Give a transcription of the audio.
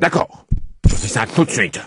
D'accord. Je fais ça tout de suite.